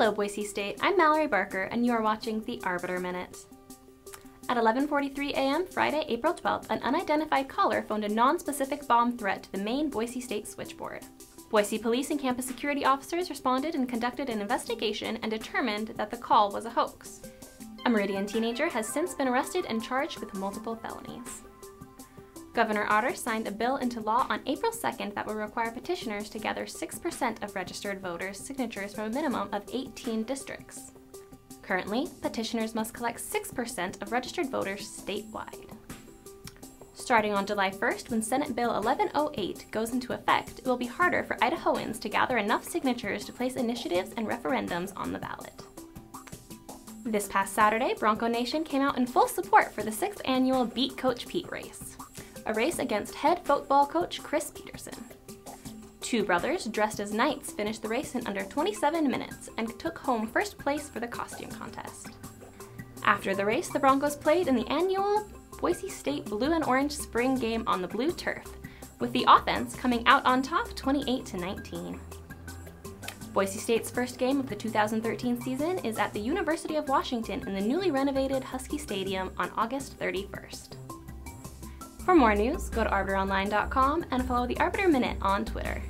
Hello Boise State, I'm Mallory Barker and you are watching the Arbiter Minute. At 11:43 a.m. Friday, April 12th, an unidentified caller phoned a non-specific bomb threat to the main Boise State switchboard. Boise police and campus security officers responded and conducted an investigation and determined that the call was a hoax. A Meridian teenager has since been arrested and charged with multiple felonies. Governor Otter signed a bill into law on April 2nd that will require petitioners to gather 6% of registered voters' signatures from a minimum of 18 districts. Currently, petitioners must collect 6% of registered voters statewide. Starting on July 1st, when Senate Bill 1108 goes into effect, it will be harder for Idahoans to gather enough signatures to place initiatives and referendums on the ballot. This past Saturday, Bronco Nation came out in full support for the 6th annual Beat Coach Pete race a race against head football coach Chris Petersen. Two brothers dressed as knights finished the race in under 27 minutes and took home first place for the costume contest. After the race, the Broncos played in the annual Boise State Blue and Orange spring game on the blue turf, with the offense coming out on top 28 to 19. Boise State's first game of the 2013 season is at the University of Washington in the newly renovated Husky Stadium on August 31st. For more news, go to arbiteronline.com and follow the Arbiter Minute on Twitter.